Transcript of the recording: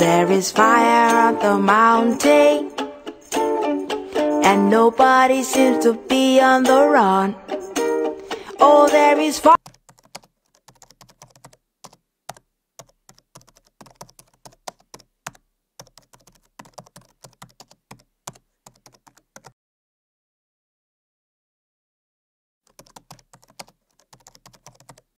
There is fire on the mountain. And nobody seems to be on the run. Oh, there is fire.